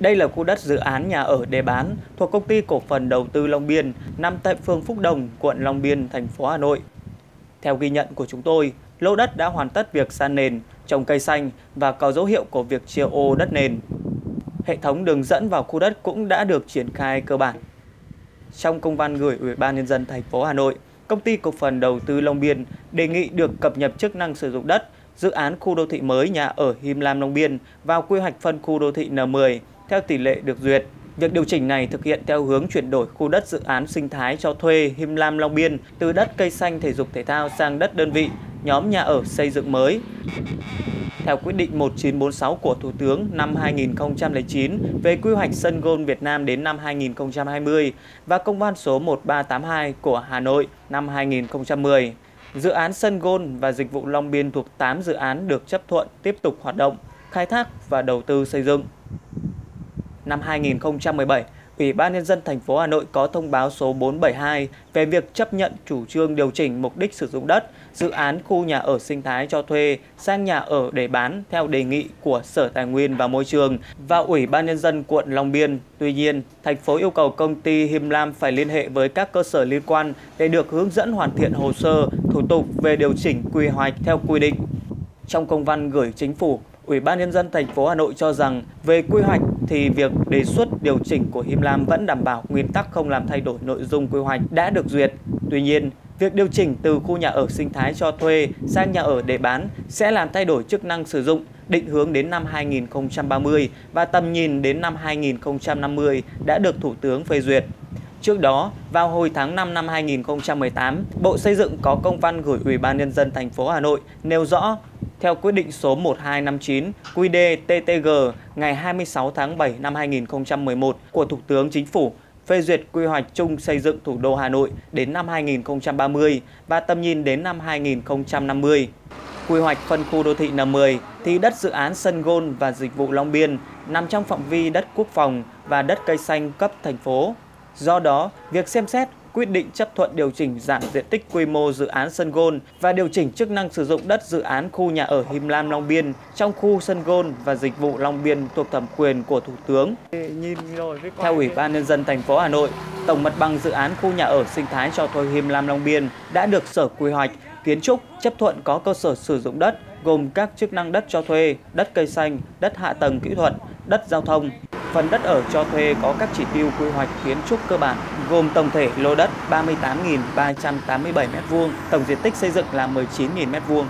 Đây là khu đất dự án nhà ở để bán thuộc công ty cổ phần đầu tư Long Biên, nằm tại phường Phúc Đồng, quận Long Biên, thành phố Hà Nội. Theo ghi nhận của chúng tôi, lô đất đã hoàn tất việc san nền, trồng cây xanh và có dấu hiệu của việc chia ô đất nền. Hệ thống đường dẫn vào khu đất cũng đã được triển khai cơ bản. Trong công văn gửi Ủy ban nhân dân thành phố Hà Nội, công ty cổ phần đầu tư Long Biên đề nghị được cập nhật chức năng sử dụng đất dự án khu đô thị mới nhà ở Him Lam Long Biên vào quy hoạch phân khu đô thị N10 theo tỷ lệ được duyệt. Việc điều chỉnh này thực hiện theo hướng chuyển đổi khu đất dự án sinh thái cho thuê Him Lam Long Biên từ đất cây xanh thể dục thể thao sang đất đơn vị, nhóm nhà ở xây dựng mới. Theo quyết định 1946 của Thủ tướng năm 2009 về quy hoạch sân golf Việt Nam đến năm 2020 và công văn số 1382 của Hà Nội năm 2010, dự án sân golf và dịch vụ Long Biên thuộc 8 dự án được chấp thuận tiếp tục hoạt động, khai thác và đầu tư xây dựng năm 2017, Ủy ban nhân dân thành phố Hà Nội có thông báo số 472 về việc chấp nhận chủ trương điều chỉnh mục đích sử dụng đất, dự án khu nhà ở sinh thái cho thuê sang nhà ở để bán theo đề nghị của Sở Tài nguyên và Môi trường và Ủy ban nhân dân quận Long Biên. Tuy nhiên, thành phố yêu cầu công ty Him Lam phải liên hệ với các cơ sở liên quan để được hướng dẫn hoàn thiện hồ sơ, thủ tục về điều chỉnh quy hoạch theo quy định. Trong công văn gửi chính phủ, Ủy ban nhân dân thành phố Hà Nội cho rằng về quy hoạch thì việc đề xuất điều chỉnh của Him Lam vẫn đảm bảo nguyên tắc không làm thay đổi nội dung quy hoạch đã được duyệt. Tuy nhiên, việc điều chỉnh từ khu nhà ở sinh thái cho thuê sang nhà ở để bán sẽ làm thay đổi chức năng sử dụng, định hướng đến năm 2030 và tầm nhìn đến năm 2050 đã được Thủ tướng phê duyệt. Trước đó, vào hồi tháng 5 năm 2018, Bộ Xây dựng có công văn gửi Ủy ban nhân dân thành phố Hà Nội nêu rõ theo quyết định số 1259 QĐ-TTG ngày 26 tháng 7 năm 2011 của Thủ tướng Chính phủ phê duyệt quy hoạch chung xây dựng thủ đô Hà Nội đến năm 2030 và tầm nhìn đến năm 2050. Quy hoạch phân khu đô thị N10 thì đất dự án sân gôn và dịch vụ Long Biên nằm trong phạm vi đất quốc phòng và đất cây xanh cấp thành phố. Do đó, việc xem xét quyết định chấp thuận điều chỉnh giảm diện tích quy mô dự án sân gôn và điều chỉnh chức năng sử dụng đất dự án khu nhà ở Him Lam Long Biên trong khu sân gôn và dịch vụ Long Biên thuộc thẩm quyền của Thủ tướng. Theo Ủy ban nhân dân thành phố Hà Nội, tổng mặt bằng dự án khu nhà ở sinh thái cho thuê Him Lam Long Biên đã được Sở Quy hoạch, Kiến trúc chấp thuận có cơ sở sử dụng đất gồm các chức năng đất cho thuê, đất cây xanh, đất hạ tầng kỹ thuật, đất giao thông, Phần đất ở cho thuê có các chỉ tiêu quy hoạch kiến trúc cơ bản gồm tổng thể lô đất 38.387 m2, tổng diện tích xây dựng là 19.000 m2.